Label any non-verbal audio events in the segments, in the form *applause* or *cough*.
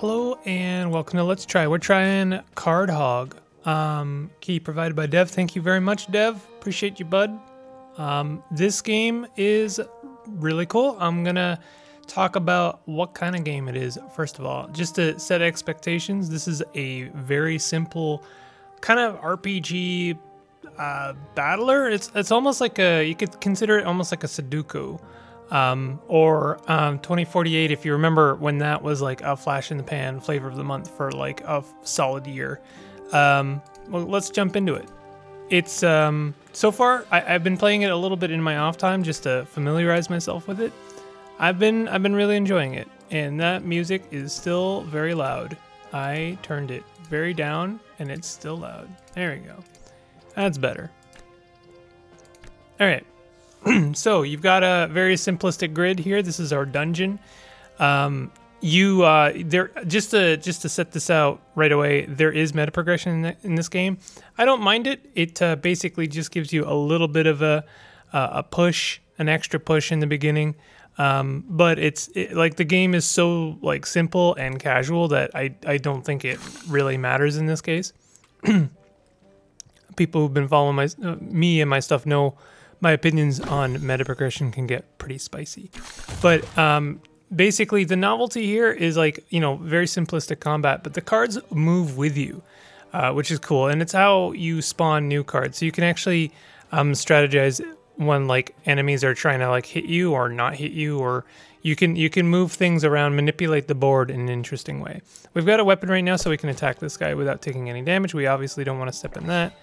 Hello and welcome to Let's Try. We're trying Card Hog. Um, key provided by Dev. Thank you very much, Dev. Appreciate you, bud. Um, this game is really cool. I'm gonna talk about what kind of game it is. First of all, just to set expectations, this is a very simple kind of RPG uh, battler. It's it's almost like a you could consider it almost like a Sudoku um, or um, 2048 if you remember when that was like a flash in the pan flavor of the month for like a solid year. Um, well let's jump into it. It's um, so far I, have been playing it a little bit in my off time just to familiarize myself with it. I've been i've been really enjoying it and that music is still very loud. I turned it very down and it's still loud. There we go. That's better. All right *clears throat* so you've got a very simplistic grid here. This is our dungeon. Um, you uh, there just to just to set this out right away. There is meta progression in, in this game. I don't mind it. It uh, basically just gives you a little bit of a a push, an extra push in the beginning. Um, but it's it, like the game is so like simple and casual that I I don't think it really matters in this case. *clears throat* People who've been following my uh, me and my stuff know my opinions on meta progression can get pretty spicy. But um, basically, the novelty here is like, you know, very simplistic combat, but the cards move with you, uh, which is cool. And it's how you spawn new cards. So you can actually um, strategize when like enemies are trying to like hit you or not hit you or you can you can move things around manipulate the board in an interesting way we've got a weapon right now so we can attack this guy without taking any damage we obviously don't want to step in that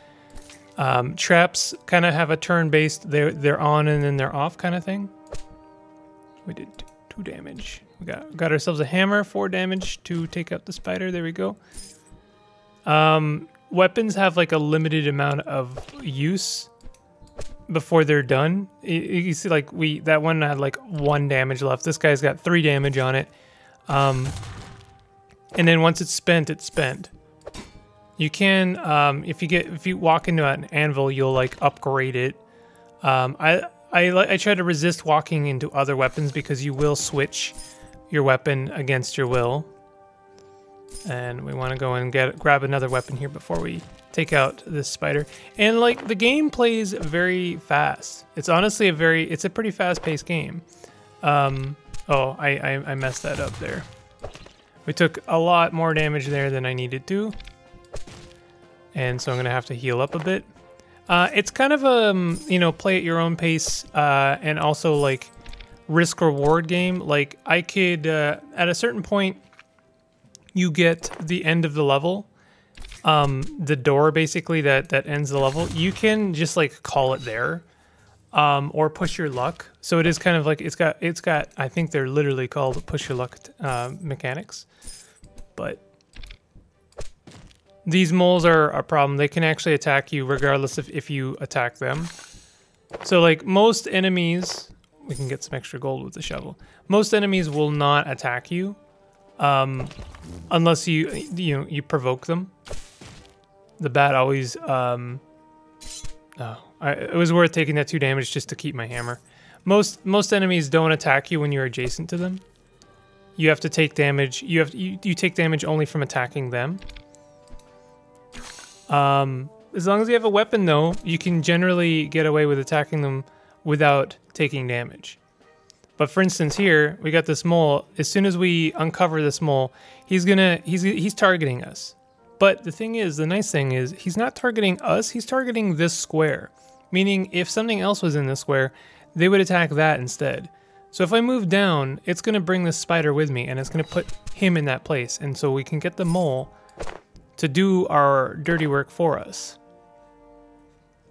um, traps kind of have a turn-based, they're, they're on and then they're off kind of thing. We did two damage. We got, got ourselves a hammer, four damage to take out the spider. There we go. Um, weapons have like a limited amount of use before they're done. You, you see like we, that one had like one damage left. This guy's got three damage on it. Um, and then once it's spent, it's spent. You can, um, if you get, if you walk into an anvil, you'll like upgrade it. Um, I, I, I try to resist walking into other weapons because you will switch your weapon against your will. And we want to go and get grab another weapon here before we take out this spider. And like the game plays very fast. It's honestly a very, it's a pretty fast paced game. Um, oh, I, I, I messed that up there. We took a lot more damage there than I needed to and so I'm gonna have to heal up a bit. Uh, it's kind of a um, you know play at your own pace, uh, and also like risk reward game. Like I could uh, at a certain point, you get the end of the level, um, the door basically that that ends the level. You can just like call it there, um, or push your luck. So it is kind of like it's got it's got I think they're literally called push your luck uh, mechanics, but these moles are a problem. They can actually attack you regardless of if you attack them. So like most enemies, we can get some extra gold with the shovel. Most enemies will not attack you um, unless you you know you provoke them. The bat always um, oh, I, it was worth taking that two damage just to keep my hammer. Most most enemies don't attack you when you're adjacent to them. You have to take damage. You have you, you take damage only from attacking them. Um, as long as you have a weapon, though, you can generally get away with attacking them without taking damage. But for instance, here we got this mole. As soon as we uncover this mole, he's gonna he's he's targeting us. But the thing is, the nice thing is, he's not targeting us. He's targeting this square. Meaning, if something else was in this square, they would attack that instead. So if I move down, it's gonna bring this spider with me, and it's gonna put him in that place. And so we can get the mole to do our dirty work for us.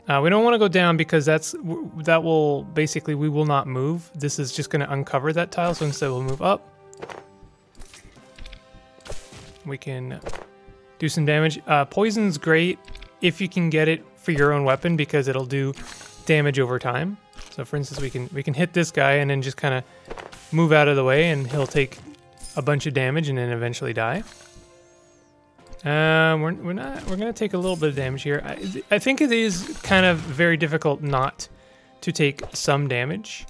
Uh, we don't want to go down because that's that will basically we will not move. This is just going to uncover that tile, so instead we'll move up. We can do some damage. Uh, poison's great if you can get it for your own weapon because it'll do damage over time. So for instance, we can we can hit this guy and then just kind of move out of the way and he'll take a bunch of damage and then eventually die. Uh, we're, we're not, we're to take a little bit of damage here. I, I think it is kind of very difficult not to take some damage.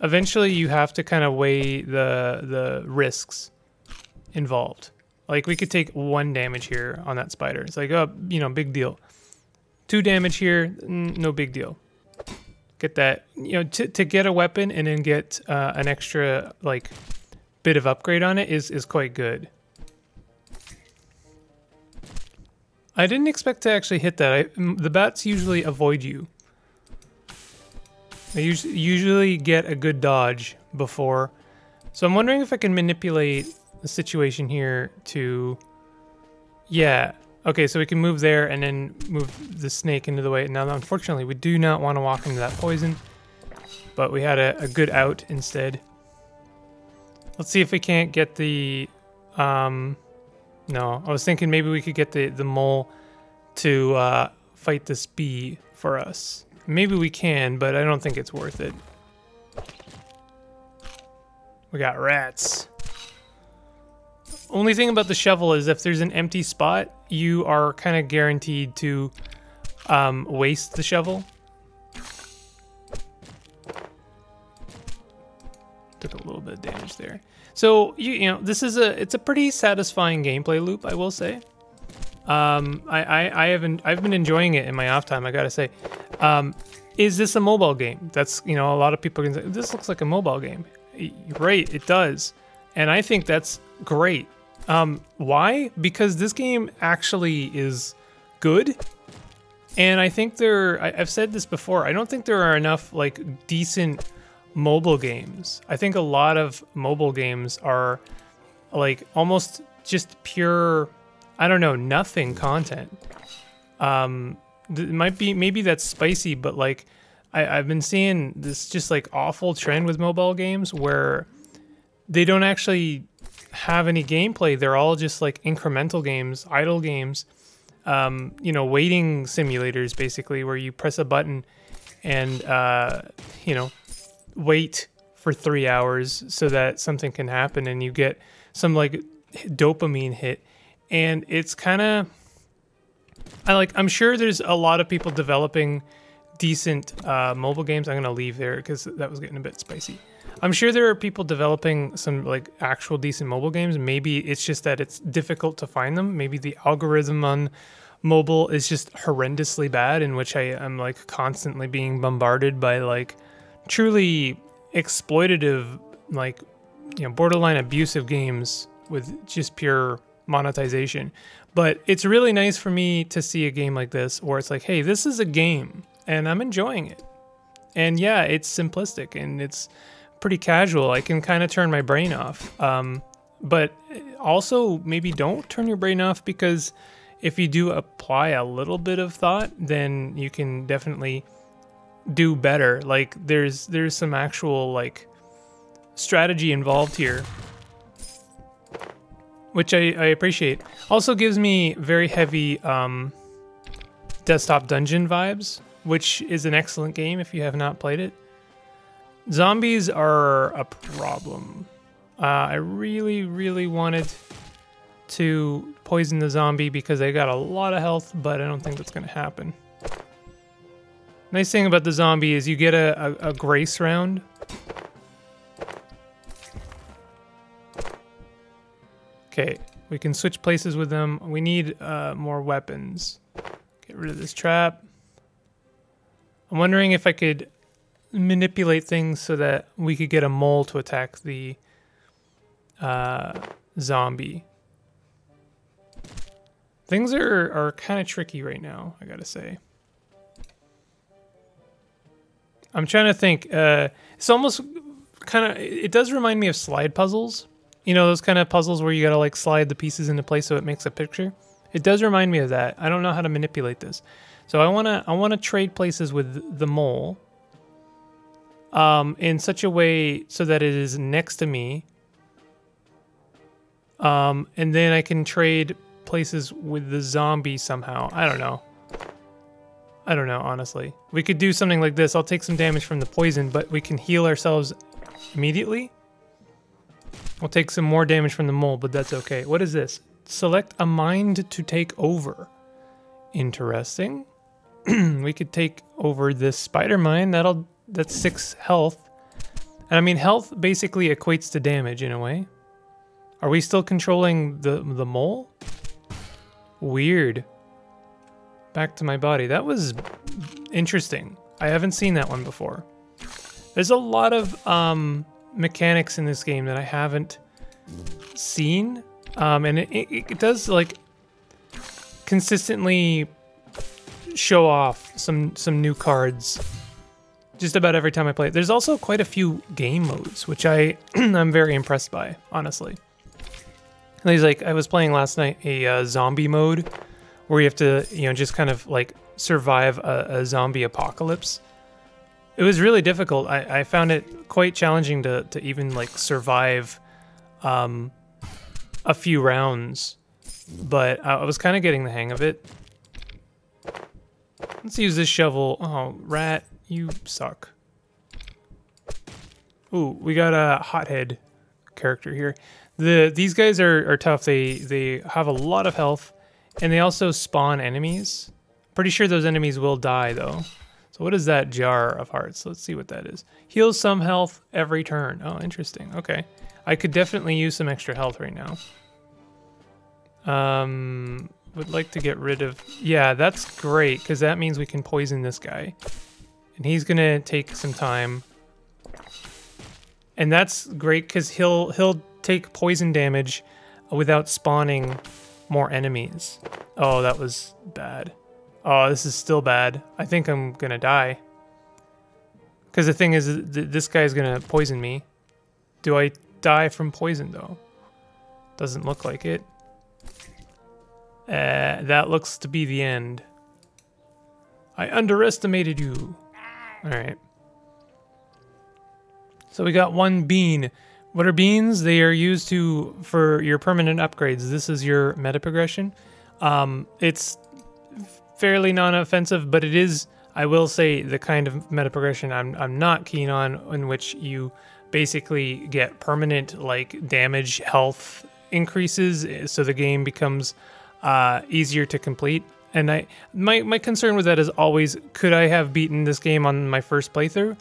Eventually you have to kind of weigh the, the risks involved. Like we could take one damage here on that spider. It's like, oh, you know, big deal. Two damage here, no big deal. Get that, you know, to, to get a weapon and then get uh, an extra like bit of upgrade on it is is quite good. I didn't expect to actually hit that. I, the bats usually avoid you. They usually, usually get a good dodge before. So I'm wondering if I can manipulate the situation here to... Yeah. Okay, so we can move there and then move the snake into the way. Now, unfortunately, we do not want to walk into that poison. But we had a, a good out instead. Let's see if we can't get the... Um, no, I was thinking maybe we could get the, the mole to uh, fight this bee for us. Maybe we can, but I don't think it's worth it. We got rats. Only thing about the shovel is if there's an empty spot, you are kind of guaranteed to um, waste the shovel. Took a little bit of damage there. So you, you know this is a it's a pretty satisfying gameplay loop, I will say. Um, I, I, I haven't I've been enjoying it in my off time. I gotta say, um, is this a mobile game? That's you know a lot of people can say this looks like a mobile game. Right, it does, and I think that's great. Um, why? Because this game actually is good, and I think there. I, I've said this before. I don't think there are enough like decent mobile games. I think a lot of mobile games are like almost just pure, I don't know, nothing content. Um, it might be maybe that's spicy, but like I, I've been seeing this just like awful trend with mobile games where they don't actually have any gameplay. They're all just like incremental games, idle games. Um, you know, waiting simulators basically, where you press a button and uh, you know wait for three hours so that something can happen and you get some like dopamine hit. And it's kind of i like i'm sure there's a lot of people developing decent uh, mobile games. I'm gonna leave there because that was getting a bit spicy. I'm sure there are people developing some like actual decent mobile games. Maybe it's just that it's difficult to find them. Maybe the algorithm on mobile is just horrendously bad in which i am like constantly being bombarded by like truly exploitative, like, you know, borderline abusive games with just pure monetization. But it's really nice for me to see a game like this where it's like, hey, this is a game and I'm enjoying it. And yeah, it's simplistic and it's pretty casual. I can kind of turn my brain off. Um, but also, maybe don't turn your brain off because if you do apply a little bit of thought, then you can definitely do better. Like there's there's some actual like strategy involved here. Which I, I appreciate. Also gives me very heavy um, desktop dungeon vibes, which is an excellent game if you have not played it. Zombies are a problem. Uh, I really, really wanted to poison the zombie because they got a lot of health, but I don't think that's going to happen. Nice thing about the zombie is you get a, a, a grace round. Okay, we can switch places with them. We need uh, more weapons. Get rid of this trap. I'm wondering if I could manipulate things so that we could get a mole to attack the uh, zombie. Things are, are kind of tricky right now, I gotta say. I'm trying to think. Uh, it's almost kind of. It does remind me of slide puzzles. You know those kind of puzzles where you gotta like slide the pieces into place so it makes a picture. It does remind me of that. I don't know how to manipulate this, so I wanna I wanna trade places with the mole. Um, in such a way so that it is next to me. Um, and then I can trade places with the zombie somehow. I don't know. I don't know, honestly. We could do something like this. I'll take some damage from the poison, but we can heal ourselves immediately. We'll take some more damage from the mole, but that's okay. What is this? Select a mind to take over. Interesting. *clears throat* we could take over this spider mine. That'll that's six health. And I mean health basically equates to damage in a way. Are we still controlling the the mole? Weird. Back to my body. That was interesting. I haven't seen that one before. There's a lot of um, mechanics in this game that I haven't seen, um, and it, it, it does like consistently show off some some new cards just about every time I play it. There's also quite a few game modes, which I *clears throat* I'm very impressed by, honestly. There's like I was playing last night a uh, zombie mode where you have to you know just kind of like survive a, a zombie apocalypse. It was really difficult. I, I found it quite challenging to to even like survive um, a few rounds, but I was kind of getting the hang of it. Let's use this shovel. Oh, rat, you suck. Ooh, we got a hothead character here. The these guys are, are tough. They they have a lot of health, and they also spawn enemies. Pretty sure those enemies will die though. So what is that jar of hearts? Let's see what that is. Heals some health every turn. Oh, interesting. Okay. I could definitely use some extra health right now. Um, would like to get rid of... Yeah, that's great, because that means we can poison this guy. And he's going to take some time. And that's great, because he'll, he'll take poison damage without spawning more enemies. Oh, that was bad. Oh, this is still bad. I think I'm to die. Because the thing is, th this guy's to poison me. Do I die from poison, though? Doesn't look like it. Uh, that looks to be the end. I underestimated you. Alright. So we got one bean. What are beans? They are used to for your permanent upgrades. This is your meta progression. Um, it's fairly non-offensive, but it is, I will say, the kind of meta progression I'm, I'm not keen on, in which you basically get permanent like damage, health increases, so the game becomes uh, easier to complete. And I my my concern with that is always could I have beaten this game on my first playthrough,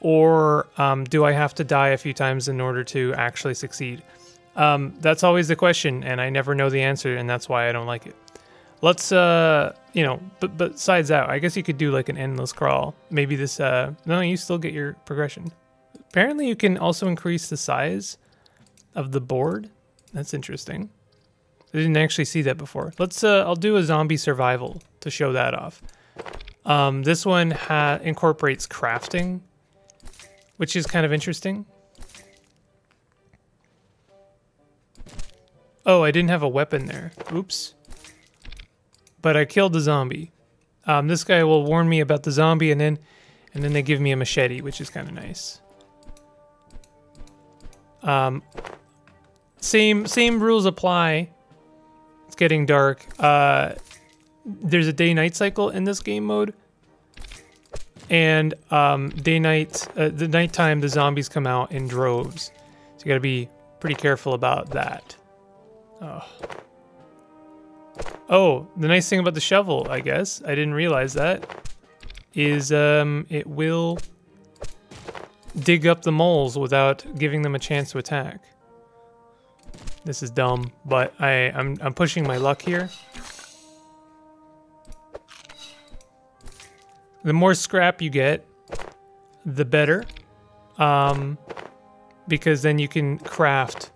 or um, do I have to die a few times in order to actually succeed? Um, that's always the question, and I never know the answer, and that's why I don't like it. Let's uh, you know, but besides that, I guess you could do like an endless crawl. Maybe this uh, no, you still get your progression. Apparently, you can also increase the size of the board. That's interesting. I didn't actually see that before. Let's, uh, I'll do a zombie survival to show that off. Um, this one incorporates crafting, which is kind of interesting. Oh, I didn't have a weapon there. Oops. But I killed the zombie. Um, this guy will warn me about the zombie, and then, and then they give me a machete, which is kind of nice. Um, same same rules apply It's getting dark. Uh, there's a day-night cycle in this game mode. And um, day-night, uh, the nighttime, the zombies come out in droves. So you gotta be pretty careful about that. Oh. Oh, the nice thing about the shovel, I guess, I didn't realize that, is um, it will dig up the moles without giving them a chance to attack. This is dumb, but I, I'm, I'm pushing my luck here. The more scrap you get, the better. Um, because then you can craft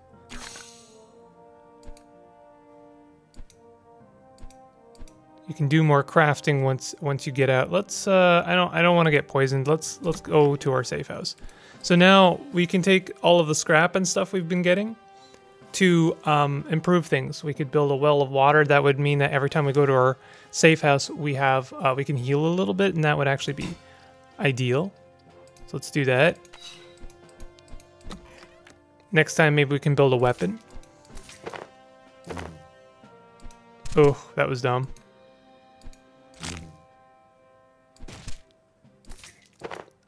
you can do more crafting once once you get out. Let's uh I don't I don't want to get poisoned. Let's let's go to our safe house. So now we can take all of the scrap and stuff we've been getting to um, improve things. We could build a well of water. That would mean that every time we go to our safe house, we have uh, we can heal a little bit, and that would actually be ideal. So let's do that. Next time, maybe we can build a weapon. Oh, that was dumb.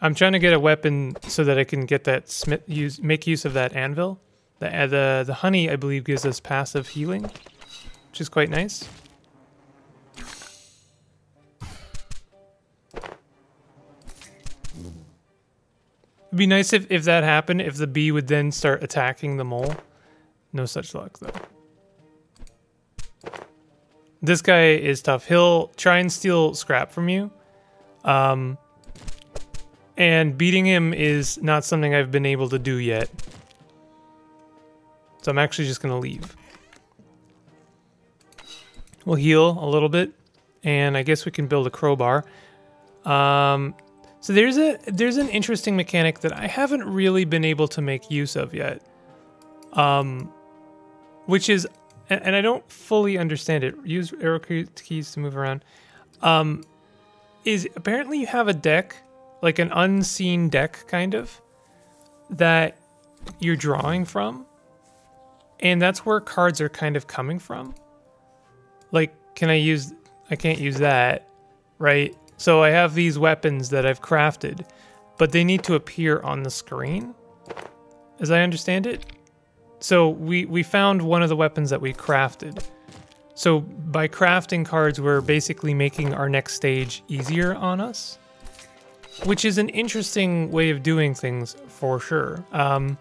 I'm trying to get a weapon so that I can get that smith use make use of that anvil. The, uh, the, the honey, I believe, gives us passive healing, which is quite nice. It'd be nice if, if that happened, if the bee would then start attacking the mole. No such luck, though. This guy is tough. He'll try and steal scrap from you. Um, and beating him is not something I've been able to do yet. So I'm actually just going to leave. We'll heal a little bit. And I guess we can build a crowbar. Um, so there's a there's an interesting mechanic that I haven't really been able to make use of yet. Um, which is, and, I don't fully understand it. Use arrow keys to move around. Um, is apparently you have a deck, like an unseen deck, kind of, that you're drawing from, and that's where cards are kind of coming from. Like, can I use? I can't use that, right? So I have these weapons that I've crafted, but they need to appear on the screen, as I understand it. So we, we found one of the weapons that we crafted. So by crafting cards, we're basically making our next stage easier on us, which is an interesting way of doing things for sure. Um,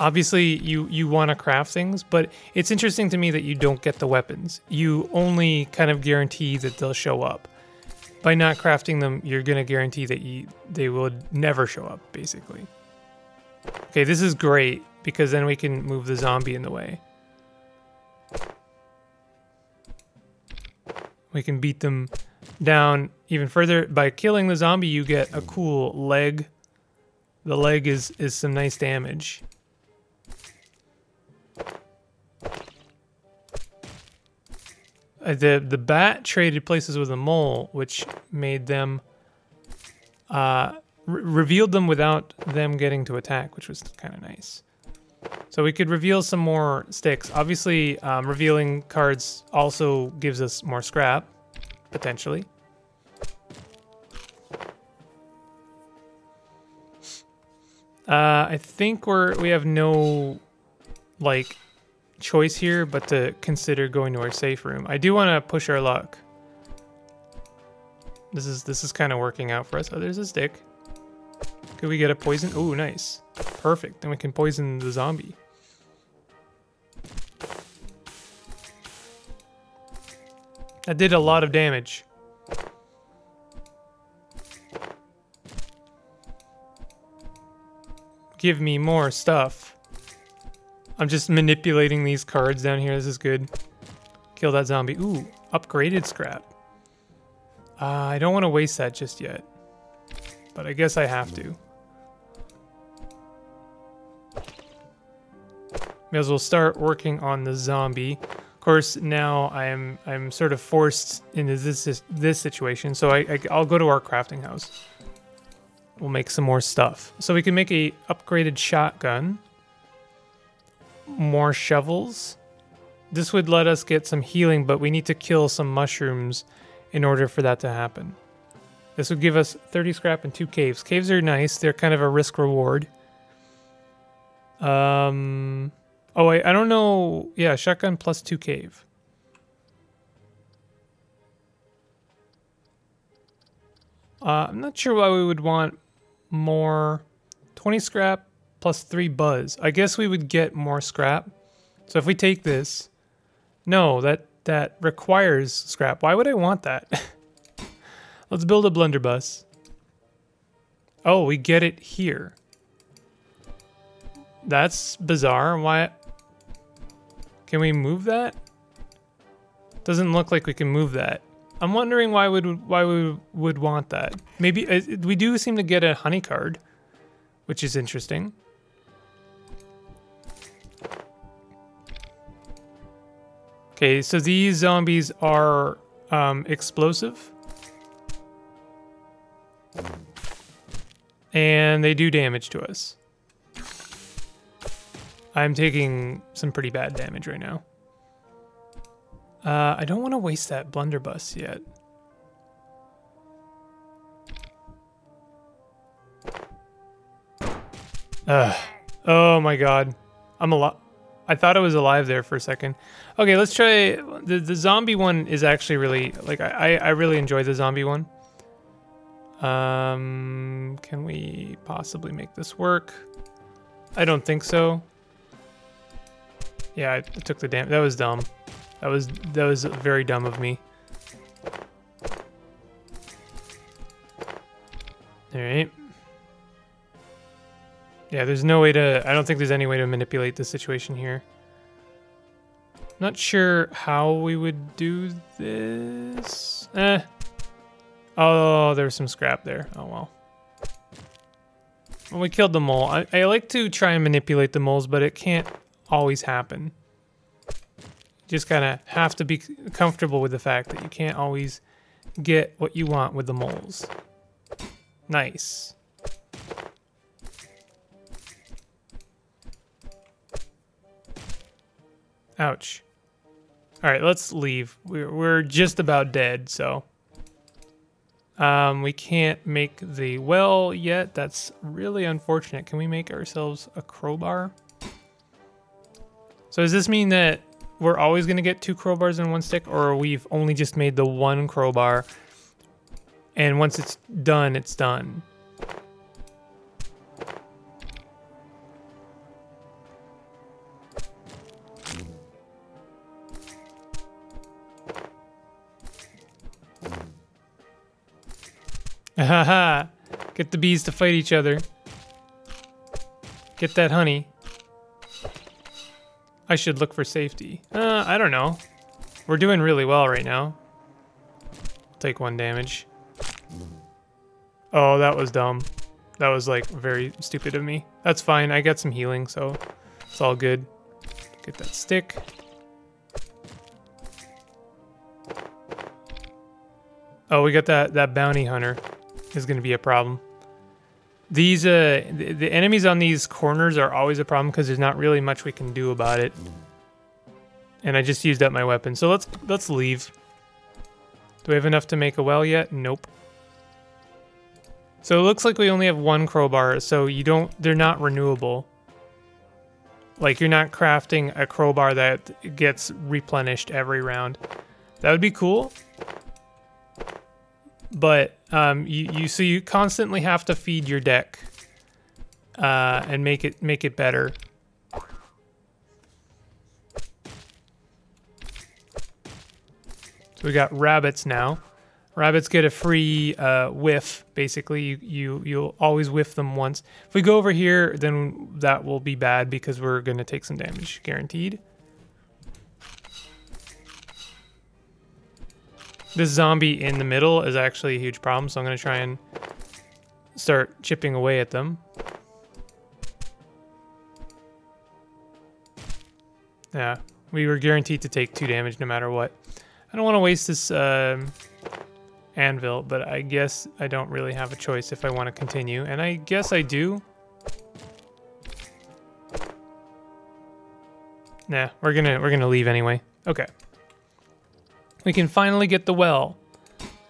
obviously, you, you want to craft things, but it's interesting to me that you don't get the weapons. You only kind of guarantee that they'll show up by not crafting them, you're going to guarantee that you, they will never show up, basically. Okay, this is great, because then we can move the zombie in the way. We can beat them down even further. By killing the zombie, you get a cool leg. The leg is, is some nice damage. Uh, the the bat traded places with a mole, which made them uh, re revealed them without them getting to attack, which was kind of nice. So we could reveal some more sticks. Obviously, um, revealing cards also gives us more scrap, potentially. Uh, I think we're we have no like choice here but to consider going to our safe room. I do want to push our luck. This is this is kind of working out for us. Oh, there's a stick. Could we get a poison? Oh, nice. Perfect. Then we can poison the zombie. That did a lot of damage. Give me more stuff. I'm just manipulating these cards down here. This is good. Kill that zombie. Ooh, upgraded scrap. Uh, I don't want to waste that just yet. But I guess I have to. May as well start working on the zombie. Of course, now I'm I'm sort of forced into this this situation, so I, I I'll go to our crafting house. We'll make some more stuff. So we can make a upgraded shotgun more shovels. This would let us get some healing, but we need to kill some mushrooms in order for that to happen. This would give us 30 scrap and two caves. Caves are nice. They're kind of a risk reward. Um, oh, wait, I don't know. Yeah, shotgun plus two cave. Uh, I'm not sure why we would want more. 20 scrap, plus three buzz. I guess we would get more scrap. So if we take this, no, that that requires scrap. Why would I want that? *laughs* Let's build a blunderbuss. Oh, we get it here. That's bizarre. Why? Can we move that? Doesn't look like we can move that. I'm wondering why would why we would want that. Maybe uh, we do seem to get a honey card, which is interesting. Okay, so these zombies are um, explosive. And they do damage to us. I'm taking some pretty bad damage right now. Uh, I don't want to waste that blunderbuss yet. Ugh. Oh my god. I'm a lot. I thought I was alive there for a second. Okay, let's try the the zombie one is actually really like I I really enjoy the zombie one. Um, can we possibly make this work? I don't think so. Yeah, I took the damn. That was dumb. That was that was very dumb of me. All right. Yeah, there's no way to. I don't think there's any way to manipulate the situation here. Not sure how we would do this. Eh. Oh, there's some scrap there. Oh well. Well, we killed the mole. I, I like to try and manipulate the moles, but it can't always happen. Just kind of have to be comfortable with the fact that you can't always get what you want with the moles. Nice. Ouch. All right, let's leave. We're, we're just about dead, so. Um, we can't make the well yet. That's really unfortunate. Can we make ourselves a crowbar? So does this mean that we're always going to get two crowbars in one stick, or we've only just made the one crowbar, and once it's done, it's done? Haha. *laughs* Get the bees to fight each other. Get that honey. I should look for safety. Uh, I don't know. We're doing really well right now. Take one damage. Oh, that was dumb. That was like very stupid of me. That's fine. I got some healing, so it's all good. Get that stick. Oh, we got that that bounty hunter is going to be a problem. These uh, the, the enemies on these corners are always a problem because there's not really much we can do about it. And I just used up my weapon, so let's let's leave. Do we have enough to make a well yet? Nope. So it looks like we only have one crowbar, so you don't they're not renewable. Like you're not crafting a crowbar that gets replenished every round. That would be cool, but um, you, you so you constantly have to feed your deck uh, and make it make it better. So we got rabbits now. Rabbits get a free uh, whiff. Basically, you, you you'll always whiff them once. If we go over here, then that will be bad because we're gonna take some damage, guaranteed. This zombie in the middle is actually a huge problem, so I'm going to try and start chipping away at them. Yeah, we were guaranteed to take two damage no matter what. I don't want to waste this uh, anvil, but I guess I don't really have a choice if I want to continue, and I guess I do. Nah, we're gonna we're gonna leave anyway. Okay we can finally get the well.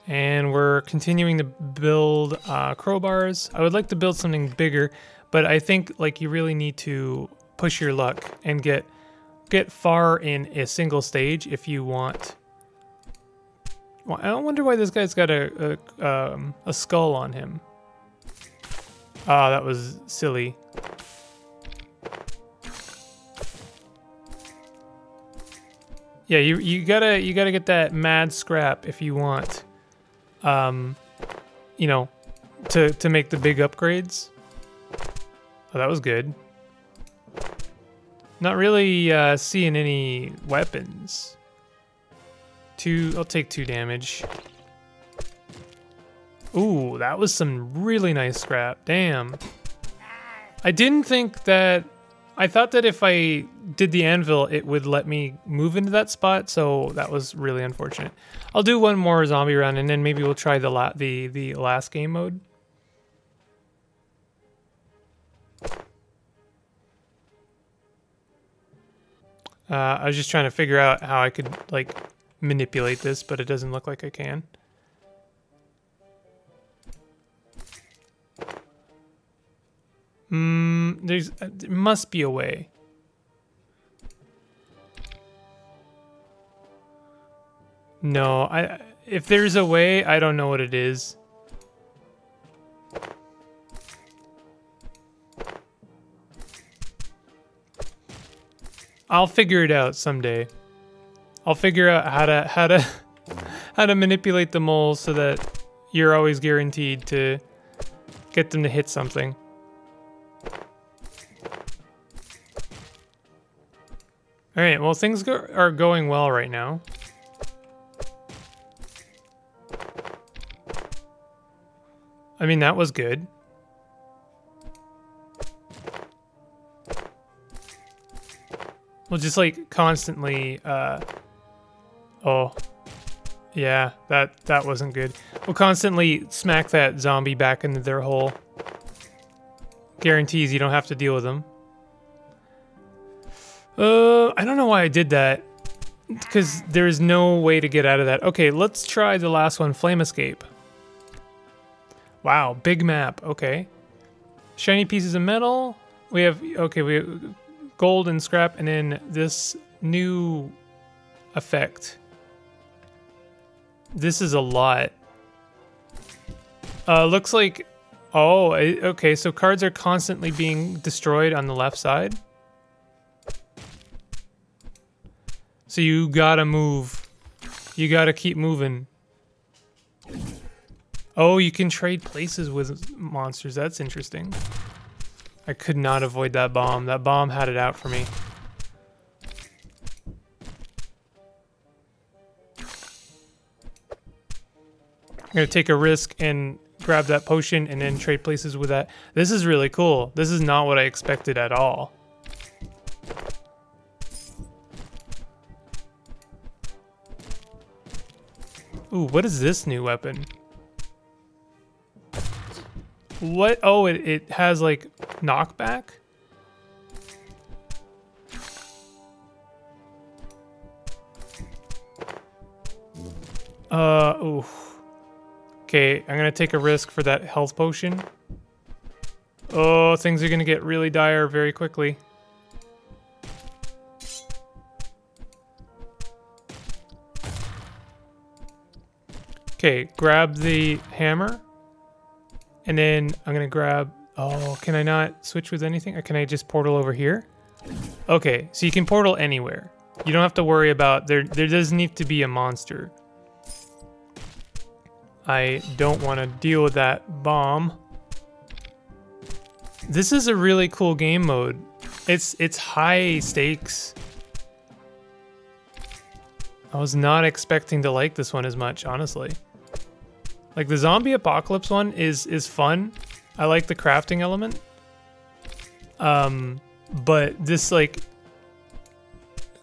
And we're continuing to build uh, crowbars. I would like to build something bigger, but I think like you really need to push your luck and get get far in a single stage if you want. Well, I wonder why this guy's got a a, um, a skull on him. Ah, oh, that was silly. Yeah, you you gotta you gotta get that mad scrap if you want, um, you know, to to make the big upgrades. Oh, that was good. Not really uh, seeing any weapons. Two, I'll take two damage. Ooh, that was some really nice scrap. Damn. I didn't think that I thought that if I did the anvil, it would let me move into that spot, so that was really unfortunate. I'll do one more zombie run, and then maybe we'll try the la the the last game mode. Uh, I was just trying to figure out how I could like manipulate this, but it doesn't look like I can. Hmm, there's uh, there must be a way. No, I if there's a way, I don't know what it is. I'll figure it out someday. I'll figure out how to how to *laughs* how to manipulate the moles so that you're always guaranteed to get them to hit something. All right, well things go are going well right now. I mean, that was good. We'll just like constantly, uh, oh, yeah, that, that wasn't good. We'll constantly smack that zombie back into their hole. Guarantees you don't have to deal with them. Uh, I don't know why I did that. Because there's no way to get out of that. Okay, let's try the last one, Flame Escape. Wow, big map. Okay. Shiny pieces of metal. We have, okay, we have gold and scrap, and then this new effect. This is a lot. Uh, looks like, oh, okay, so cards are constantly being destroyed on the left side. So you gotta move. You gotta keep moving. Oh, you can trade places with monsters. That's interesting. I could not avoid that bomb. That bomb had it out for me. I'm to take a risk and grab that potion and then trade places with that. This is really cool. This is not what I expected at all. Ooh, what is this new weapon? What? Oh, it, it has like knockback? Uh, ooh. Okay, I'm gonna take a risk for that health potion. Oh, things are gonna get really dire very quickly. Okay, grab the hammer. And then I'm going to grab... Oh, can I not switch with anything? Or can I just portal over here? Okay, so you can portal anywhere. You don't have to worry about... There, there does need to be a monster. I don't want to deal with that bomb. This is a really cool game mode. It's it's high stakes. I was not expecting to like this one as much, honestly. Like the zombie apocalypse one is is fun. I like the crafting element. Um, but this like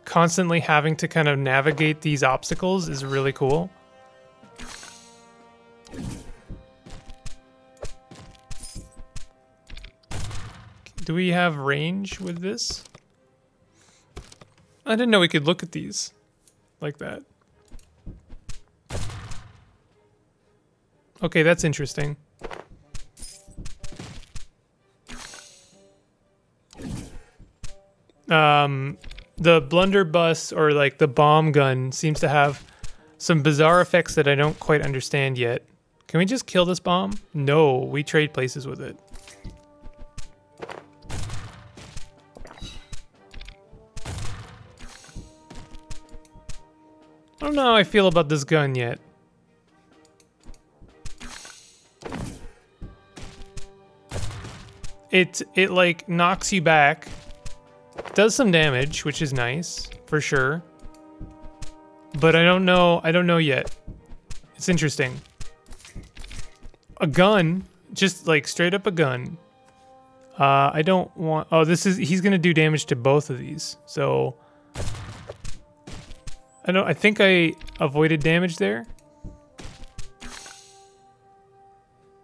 constantly having to kind of navigate these obstacles is really cool. Do we have range with this? I didn't know we could look at these like that. Okay, that's interesting. Um, the blunderbuss or like the bomb gun seems to have some bizarre effects that I don't quite understand yet. Can we just kill this bomb? No, we trade places with it. I don't know how I feel about this gun yet. It it like knocks you back, does some damage, which is nice for sure. But I don't know. I don't know yet. It's interesting. A gun, just like straight up a gun. Uh, I don't want. Oh, this is. He's gonna do damage to both of these. So I don't. I think I avoided damage there.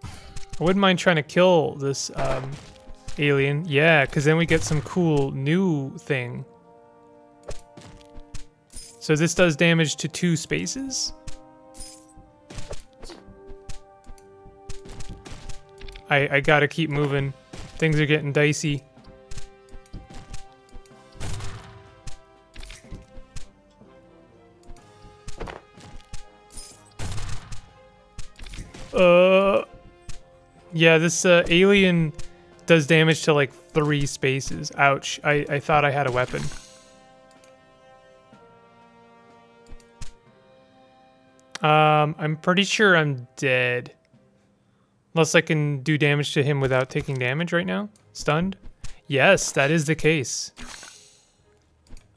I wouldn't mind trying to kill this um, Alien. Yeah, because then we get some cool new thing. So this does damage to two spaces? I, I gotta keep moving. Things are getting dicey. Uh, yeah, this uh, alien does damage to like three spaces. Ouch. I, I thought I had a weapon. Um, I'm pretty sure I'm dead. Unless I can do damage to him without taking damage right now. Stunned? Yes, that is the case.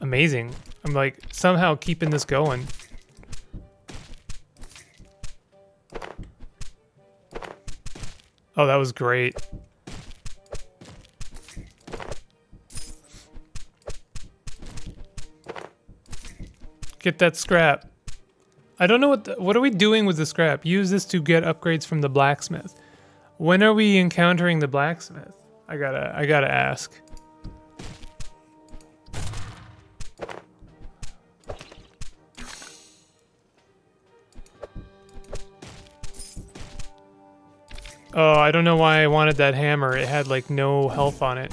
Amazing. I'm like somehow keeping this going. Oh, that was great. Get that scrap. I don't know what the, what are we doing with the scrap? Use this to get upgrades from the blacksmith. When are we encountering the blacksmith? I gotta I gotta ask. Oh, I don't know why I wanted that hammer. It had like no health on it.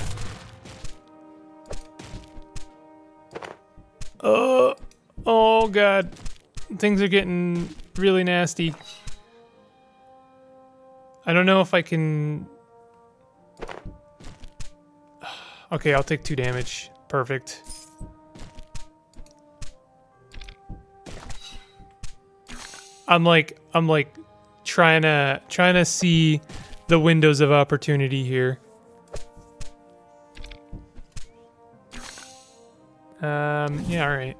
God. Things are getting really nasty. I don't know if I can... *sighs* Okay, I'll take two damage. Perfect. I'm like, I'm like trying to trying to see the windows of opportunity here. Um, yeah, all right.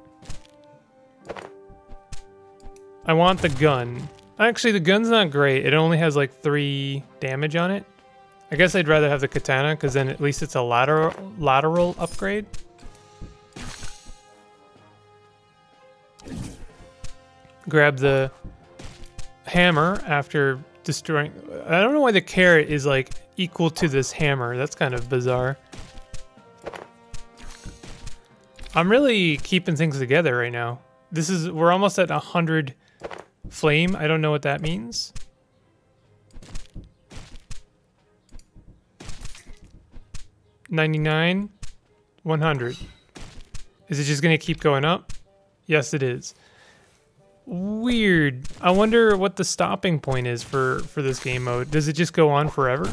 I want the gun. Actually, the gun's not great. It only has like three damage on it. I guess I'd rather have the katana because then at least it's a lateral lateral upgrade. Grab the hammer after destroying... I don't know why the carrot is like equal to this hammer. That's kind of bizarre. I'm really keeping things together right now. This is... We're almost at 100 flame. I don't know what that means. Ninety-nine, one hundred. Is it just gonna keep going up? Yes, it is. Weird. I wonder what the stopping point is for, for this game mode. Does it just go on forever?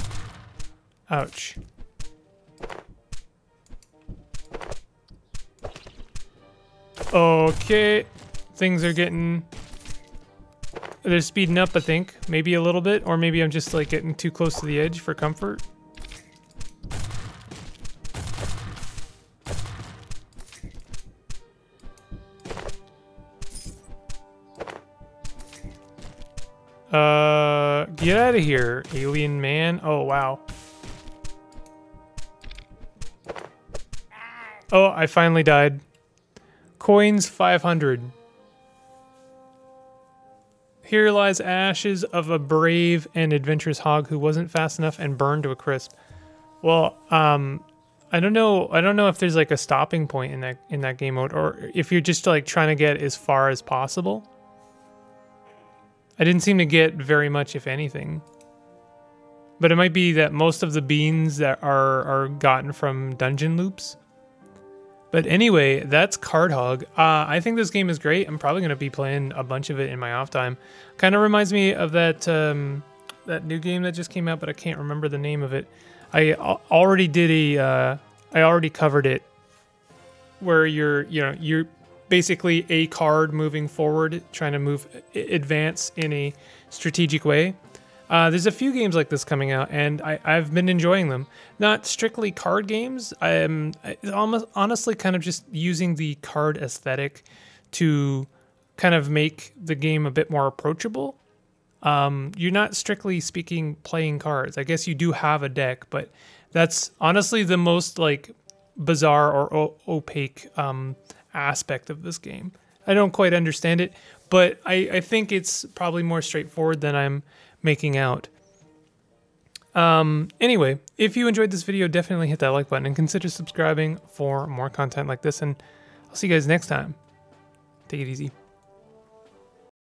Ouch. Okay. Things are getting... They're speeding up, I think. Maybe a little bit. Or maybe I'm just like getting too close to the edge for comfort. Uh, get out of here, alien man. Oh, wow. Oh, I finally died. Coins 500. Here lies ashes of a brave and adventurous hog who wasn't fast enough and burned to a crisp. Well, um, I don't know. I don't know if there's like a stopping point in that in that game mode, or if you're just like trying to get as far as possible. I didn't seem to get very much, if anything. But it might be that most of the beans that are, are gotten from dungeon loops. But anyway, that's Card Hog. Uh, I think this game is great. I'm probably going to be playing a bunch of it in my off time. Kind of reminds me of that um, that new game that just came out, but I can't remember the name of it. I already did a, uh, I already covered it, where you're, you know, you're basically a card moving forward, trying to move advance in a strategic way. Uh, there's a few games like this coming out, and I, have been enjoying them. Not strictly card games. I am almost honestly kind of just using the card aesthetic to kind of make the game a bit more approachable. Um, you're not strictly speaking playing cards. I guess you do have a deck, but that's honestly the most like bizarre or opaque um, aspect of this game. I don't quite understand it, but I, I think it's probably more straightforward than I'm making out. Um, anyway, if you enjoyed this video, definitely hit that like button and consider subscribing for more content like this. And I'll see you guys next time. Take it easy.